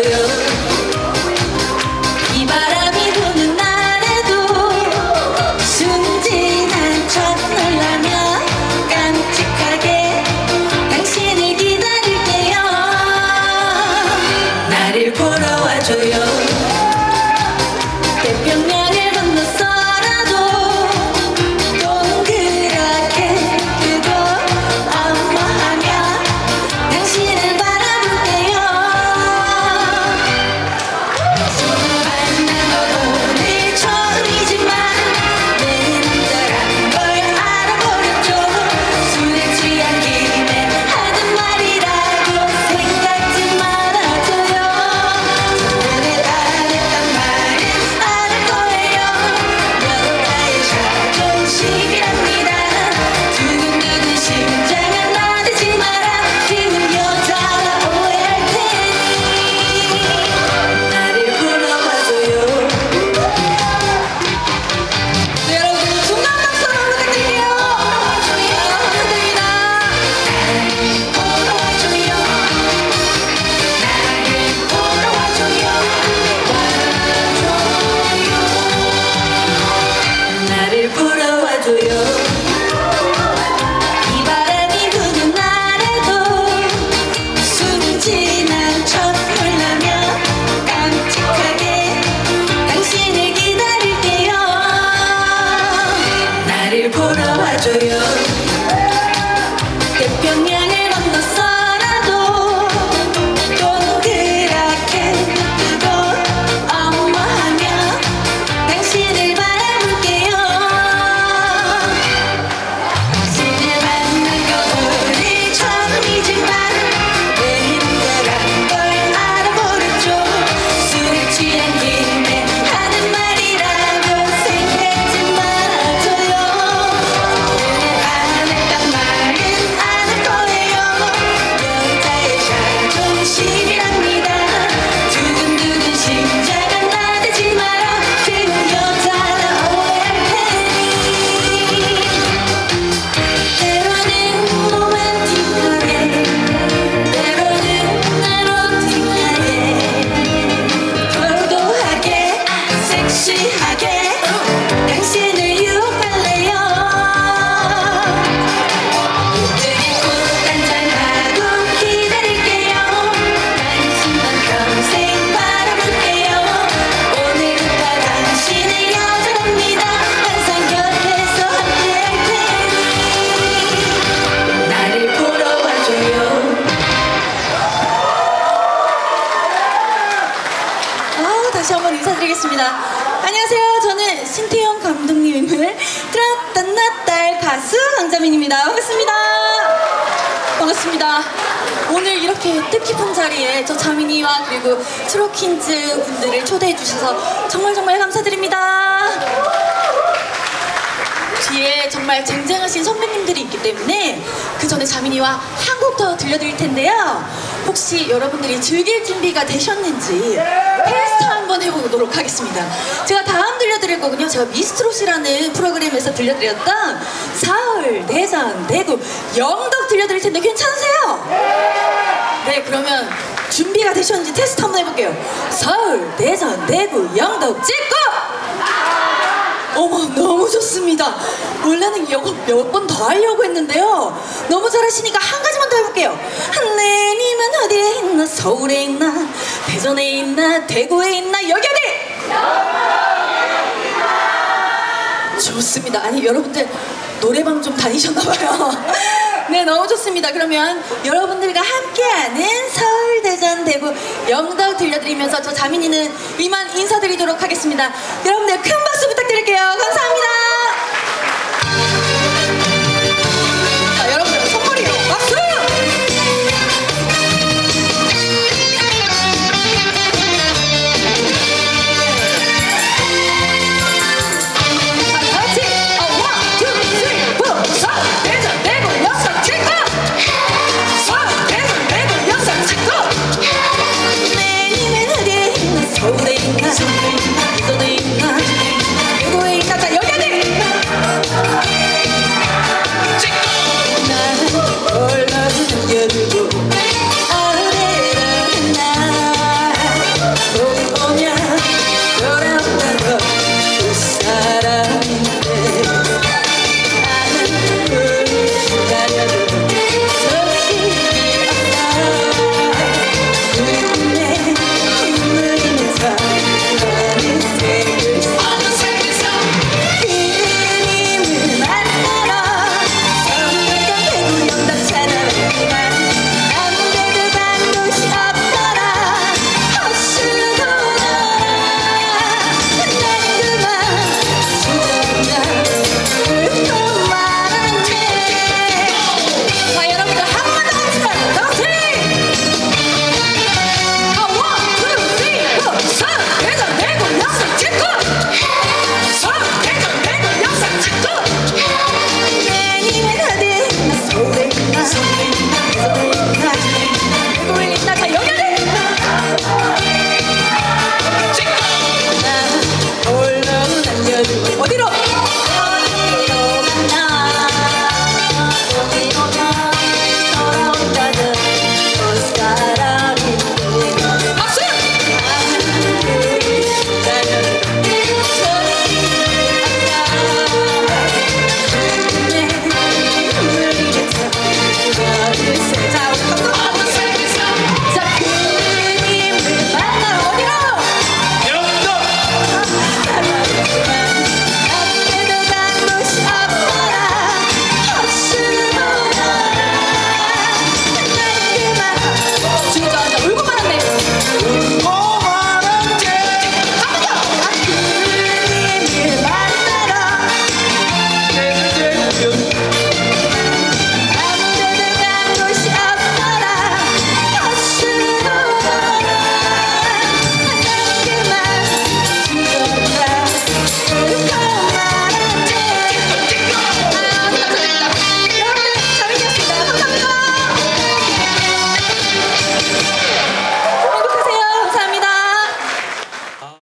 불어 나를 보러 와줘요. 태평양 인사드리겠습니다. 안녕하세요. 저는 신태영 감독님을 트라탄나딸 가수 강자민입니다. 반갑습니다. 반갑습니다. 오늘 이렇게 뜻깊은 자리에 저 자민이와 그리고 트로킨즈 분들을 초대해 주셔서 정말 정말 감사드립니다. 뒤에 정말 쟁쟁하신 선배님들이 있기 때문에 그 전에 자민이와 한 곡 더 들려드릴 텐데요. 혹시 여러분들이 즐길 준비가 되셨는지 해보도록 하겠습니다. 제가 다음 들려드릴 거군요. 제가 미스트롯이라는 프로그램에서 들려드렸던 서울, 대전, 대구, 영덕 들려드릴 텐데 괜찮으세요? 네, 그러면 준비가 되셨는지 테스트 한번 해볼게요. 서울, 대전, 대구, 영덕 찍고! 어머 너무 좋습니다. 원래는 이거 몇 번 더 하려고 했는데요. 너무 잘하시니까 한 가지만 더 해볼게요. 하느님은 어디에 있나 서울에 있나 대전에 있나 대구에 있나 여기 어디? 좋습니다. 아니 여러분들 노래방 좀 다니셨나봐요. 네 너무 좋습니다. 그러면 여러분들과 함께하는 서울 대전 대구 영덕 들려드리면서 저 자민이는 이만 인사드리도록 하겠습니다. 여러분들 큰 박수 부탁드릴게요. 감사합니다.